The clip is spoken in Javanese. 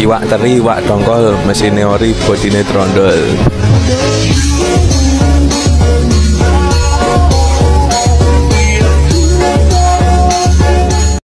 iwak teri iwak tongkol mesin ori, bodine trondol.